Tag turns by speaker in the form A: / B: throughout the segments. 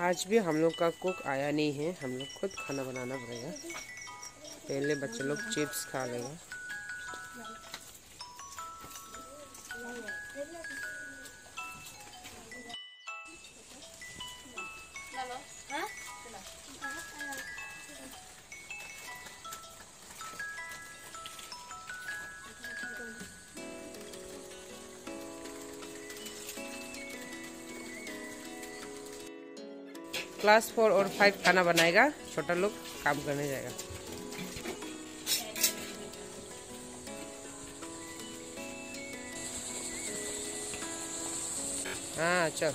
A: आज भी हम लोग का कुक आया नहीं है। हम लोग खुद खाना बनाना पड़ेगा। पहले बच्चे लोग चिप्स खा लेगा क्लास फोर और फाइव खाना बनाएगा। छोटा लोग काम करने जाएगा। हाँ चल।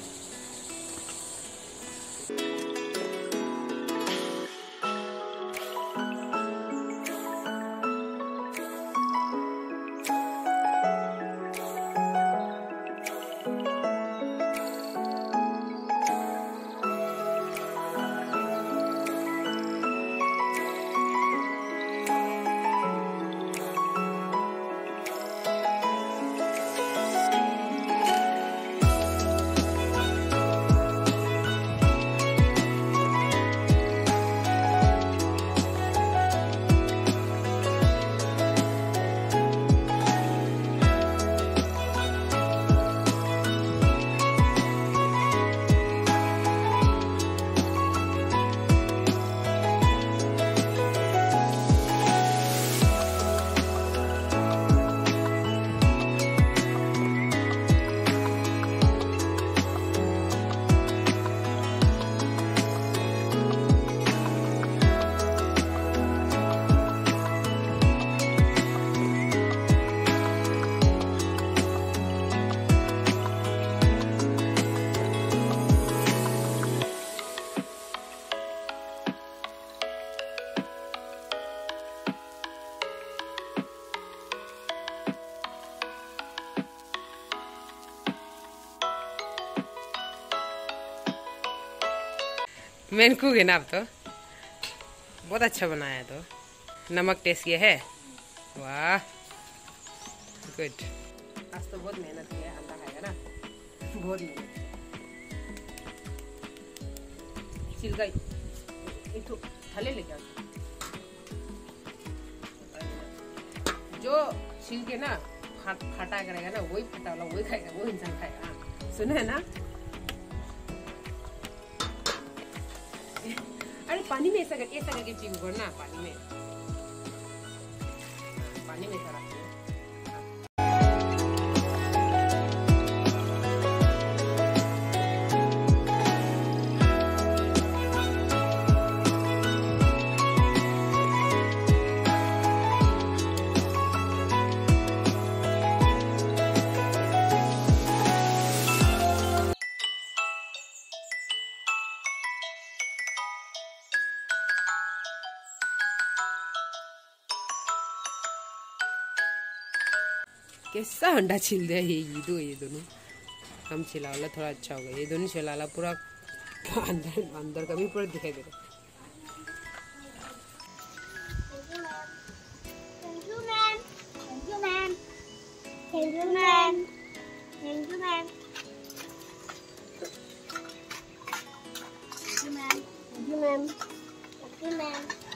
A: मेन है ना आप तो। बहुत अच्छा बनाया तो। नमक टेस्ट किया है। वाह। गुड आज तो बहुत मेहनत किया है अल्लाह खाएगा ना? बहुत मेहनत। छिलका इथो थले ले जाओ जो छिलके ना फाट करेगा ना वही फटा वाला वही खाएगा वो इंसान खाएगा। हाँ, सुना ना? अरे पानी में ऐसा कर ऐसा करके चीज़ करना पानी में। पानी में ऐसा कैसा अंडा छिल दिया ये ये दो ये दोनों हम छिला वाला थोड़ा अच्छा हो गया ये दोनों छिला वाला पूरा अंदर अंदर का भी पूरा दिखाई दे रहा
B: Thank you, ma'am. Thank you, ma'am. Thank you, ma'am. Thank you, ma'am. Thank you, ma'am. Thank you, ma'am. Thank you, ma'am.